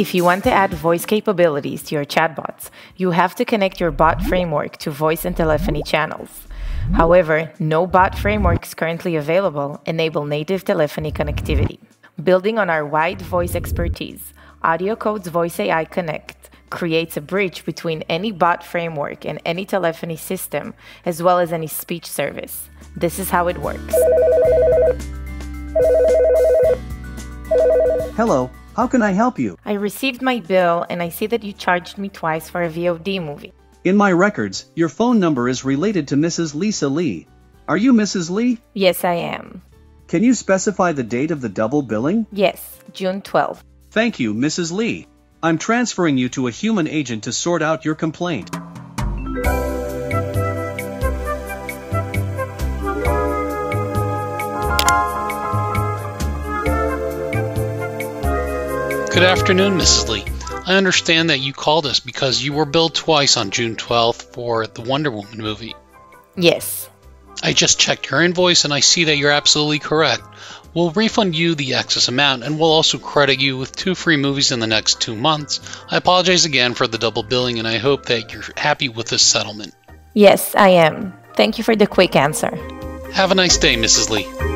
If you want to add voice capabilities to your chatbots, you have to connect your bot framework to voice and telephony channels. However, no bot frameworks currently available enable native telephony connectivity. Building on our wide voice expertise, AudioCodes Voice AI Connect creates a bridge between any bot framework and any telephony system, as well as any speech service. This is how it works. Hello, how can I help you? I received my bill and I see that you charged me twice for a VOD movie. In my records, your phone number is related to Mrs. Lisa Lee. Are you Mrs. Lee? Yes, I am. Can you specify the date of the double billing? Yes, June 12th. Thank you, Mrs. Lee. I'm transferring you to a human agent to sort out your complaint. Good afternoon, Mrs. Lee. I understand that you called us because you were billed twice on June 12th for the Wonder Woman movie. Yes. I just checked your invoice and I see that you're absolutely correct. We'll refund you the excess amount and we'll also credit you with two free movies in the next two months. I apologize again for the double billing and I hope that you're happy with this settlement. Yes, I am. Thank you for the quick answer. Have a nice day, Mrs. Lee.